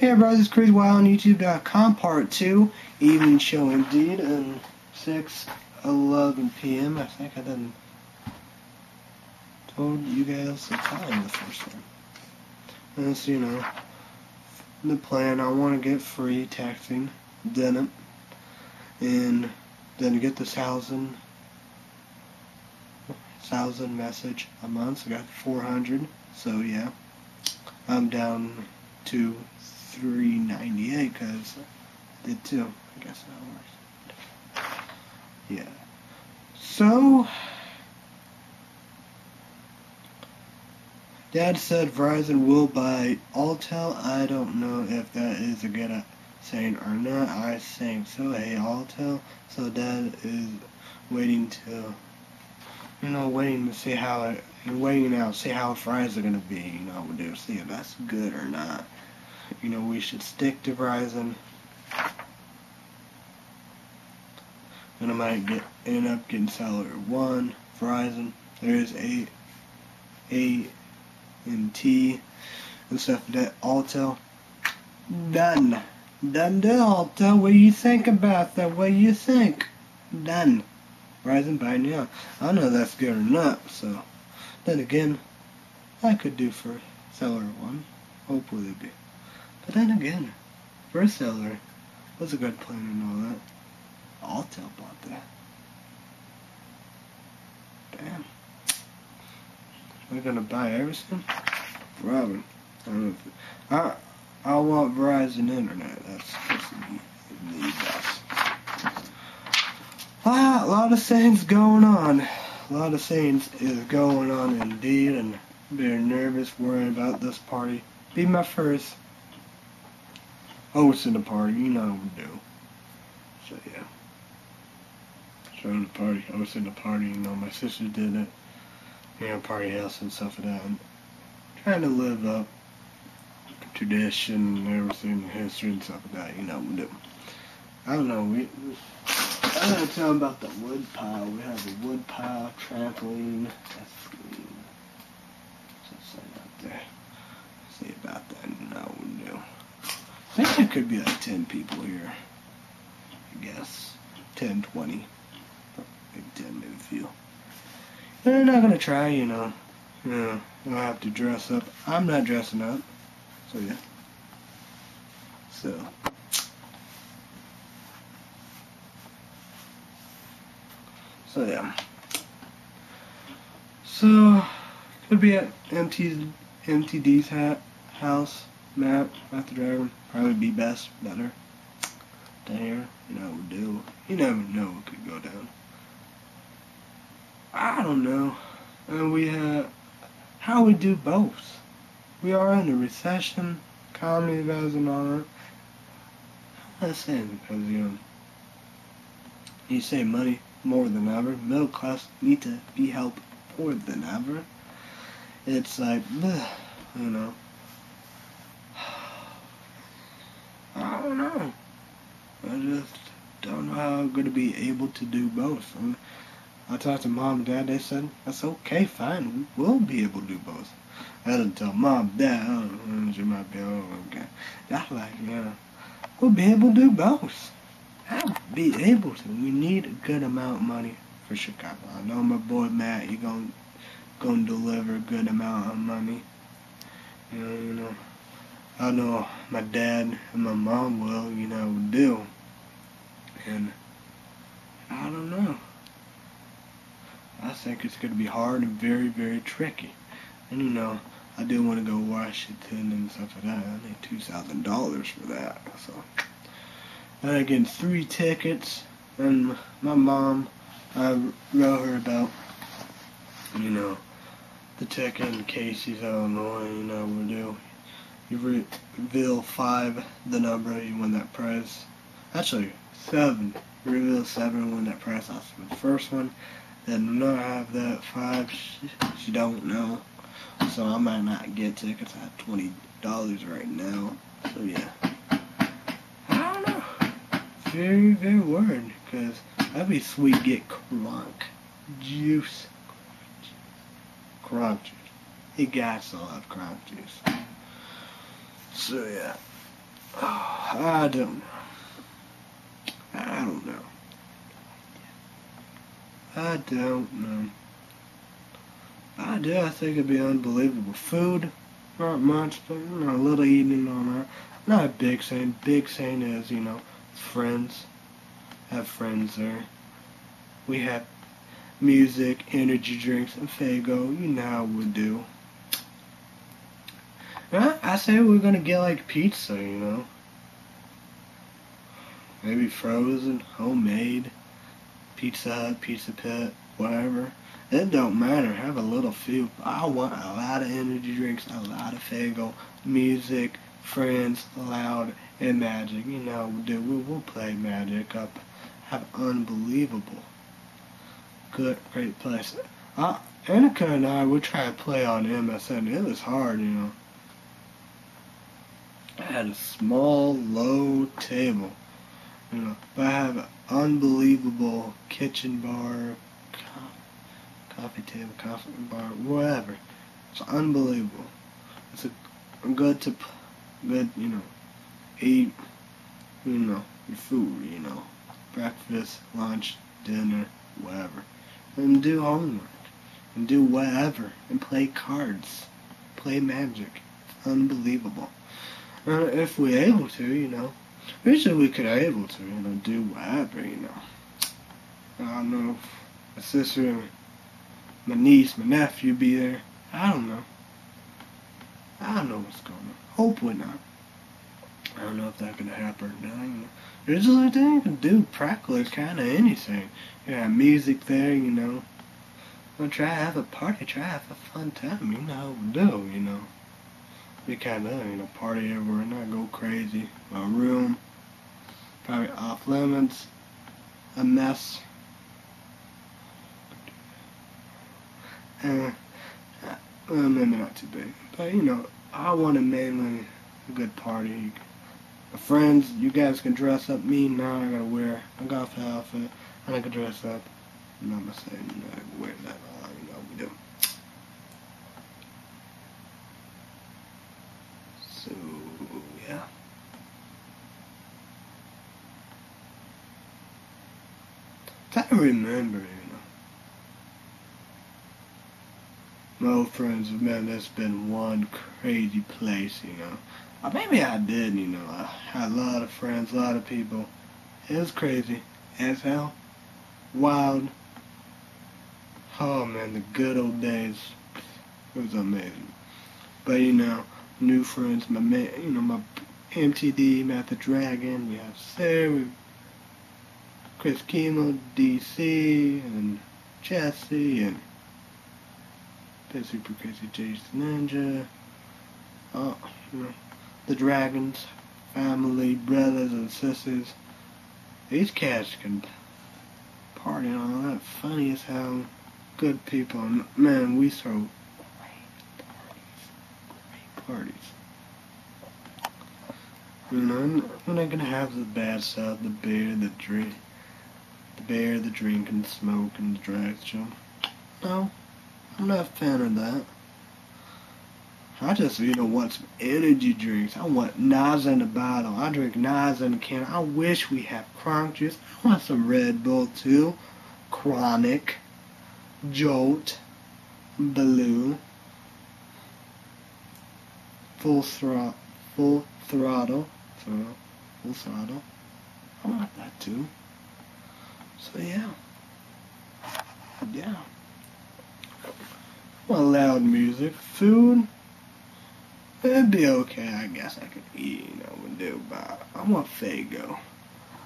Hey everybody, this is CrazyWyatt on YouTube.com, part 2, evening show indeed, and 6 11 p.m. I think I didn't told you guys the time the first time. And you know, the plan, I want to get free texting, didn't, and then get this thousand, thousand message a month, I got 400, so yeah, I'm down to 398 because I did too. I guess that works. Yeah. So, Dad said Verizon will buy Alltel. I don't know if that is a good saying or not. I think so. Hey, Alltel. So Dad is waiting to, you know, waiting to see how it, waiting out, see how Verizon gonna be. You know, do? see if that's good or not you know, we should stick to Verizon. And I might get end up getting Cellular One, Verizon. There's a A and T and stuff that Alltel. Done. Done deal, Alltel. What you think about that? What you think? Done. Verizon by now. I know that's good or not, so then again, I could do for Cellular One. Hopefully it'd be. But then again, First Cellular was a good plan and all that. Alltel bought that. Damn. We're gonna buy everything? Robin. I don't know if it, I I want Verizon Internet. That's the, best. Ah, a lot of things going on. A lot of things is going on indeed, and very nervous, worrying about this party. Be my first hosting a party, you know we do. So yeah. Throwing the party, hosting the party, you know, my sister did it. You know, party house and stuff like that. And trying to live up tradition and everything, history and stuff like that, you know we do. I don't know, we, we I gotta tell them about the wood pile. We have a wood pile, trampoline, that's say out there. See about that, you know what we do. I think there could be like 10 people here. I guess. 10, 20. Maybe 10, maybe a few. They're not gonna try, you know. You know, they'll have to dress up. I'm not dressing up. So, yeah. So. So, yeah. So, could be at MT's, MTD's hat, house, map, at the dragon probably be best, better. There, you know, we do. You never know what could go down. I don't know. And we have how we do both. We are in a recession, doesn't on it. I'm not saying because you know you say money more than ever. Middle class need to be helped more than ever. It's like, you know. I don't know. I just don't know how I'm going to be able to do both. I, mean, I talked to mom and dad. They said, that's okay, fine. We'll be able to do both. I to tell mom, dad, oh, you might be, oh, okay. That's like, yeah, we'll be able to do both. I'll be able to. We need a good amount of money for Chicago. I know my boy Matt, he gonna, gonna deliver a good amount of money. You know, you know. I know my dad and my mom will, you know, do. And I don't know. I think it's going to be hard and very, very tricky. And you know, I do want to go Washington and stuff like that. I need two thousand dollars for that. So I get three tickets, and my mom, I wrote her about, you know, the ticket in Casey's, Illinois. You know, we do you reveal five, the number, you win that prize. Actually, seven. Reveal seven, when that prize. That's the first one. Then not have that five, she, she don't know. So I might not get tickets. I have twenty dollars right now. So yeah. I don't know. Very, very worried because that'd be sweet. Get crunk juice. Crunk juice. You guys still have crunk juice. So yeah, I don't know. I don't know. I don't know. I do. I think it'd be unbelievable. Food, not much, but you know, a little eating on that. Not a big thing. Big thing is, you know, friends. Have friends there. We have music, energy drinks, and Faygo. You know how we do. I, I say we're gonna get like pizza, you know. Maybe frozen, homemade, Pizza Hut, Pizza Pit, whatever. It don't matter. Have a little few. I want a lot of energy drinks, a lot of Faygo, music, friends, loud, and magic. You know, dude, we'll, we'll play magic up. Have unbelievable, good, great place. Uh, Annika and I, we try to play on MSN. It was hard, you know. I had a small, low table. Know, but I have unbelievable kitchen bar, co- coffee table, coffee bar, whatever. It's unbelievable. It's a good to, good, you know, eat, you know, your food, you know, breakfast, lunch, dinner, whatever, and do homework, and do whatever, and play cards, play magic. It's unbelievable. Uh, if we're able to, you know. Usually we could able to, you know, do whatever, you know. I don't know if my sister, my niece, my nephew be there. I don't know. I don't know what's going on. Hopefully not. I don't know if that could happen or not. Usually they you can do practically kind of anything. You have music there, you know. Well, try to have a party, try to have a fun time, you know how we do, you know we kind of, you know, party everywhere, and not go crazy. My room, probably off limits, a mess. and Uh, well, maybe not too big, but you know, I wanted mainly a good party. Friends, you guys can dress up. Me now, I gotta wear a golf outfit, and I can dress up. I'm not gonna say know, wear that. Uh, you know, we do. So, yeah. I remember, you know. My old friends, man, that's been one crazy place, you know. Or maybe I did, you know. I had a lot of friends, a lot of people. It was crazy as hell. Wild. Oh, man, the good old days. It was amazing. But, you know, new friends, my man, you know, my MTD, the Dragon, we have Sarah, Chris Kimo, DC, and Jesse, and the Super Crazy Jason Ninja, oh, you know, the Dragons, family, brothers and sisters. These cats can party and all that, funny as hell, good people, man, we throw parties. Know, we're not gonna have the bad stuff, the beer, the drink, the beer, the drinking, smoking, the drugs, show. No, I'm not a fan of that. I just, you know, want some energy drinks. I want NOS in a bottle. I drink NOS in a can. I wish we had Chronic juice. I want some Red Bull too. Chronic, Jolt, Blue full throttle, full throttle, throttle, full throttle. I want that too. So yeah, yeah. Well, loud music, food. It'd be okay, I guess I could eat, you know, and do, but I want Faygo.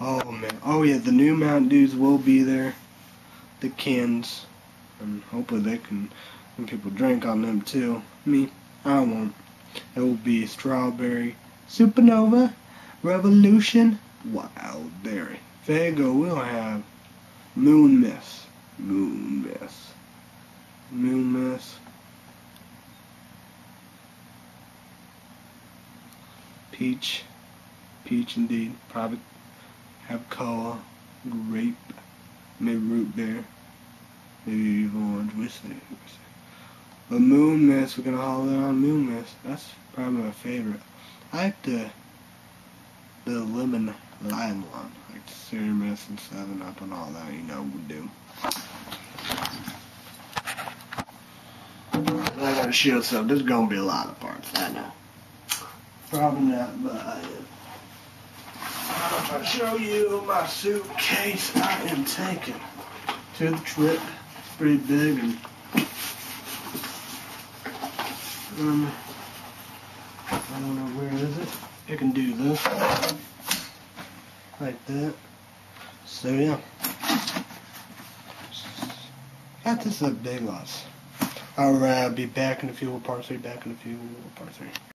Oh man, oh yeah, the new Mountain Dews will be there. The cans, and hopefully they can, and people drink on them too. Me, I won't. It will be Strawberry, Supernova, Revolution, Wild. Faygo will have Moon Mist, Moon Mist, Moon Mist. Peach, peach indeed. Probably have cola, grape, maybe root beer, maybe orange whiskey. But Moon Mist, we're gonna haul it on Moon Mist. That's probably my favorite. I like the the lemon lime one, like Sierra Mist and Seven Up and all that. You know we do. I gotta show some. There's gonna be a lot of parts. I know. Probably not, but I am. I'm gonna show you my suitcase I am taking to the trip. It's pretty big and um, I don't know where is it. I can do this like that. So yeah, got this a big loss. Alright, I'll be back in a few. Part three. Back in a few. Part three.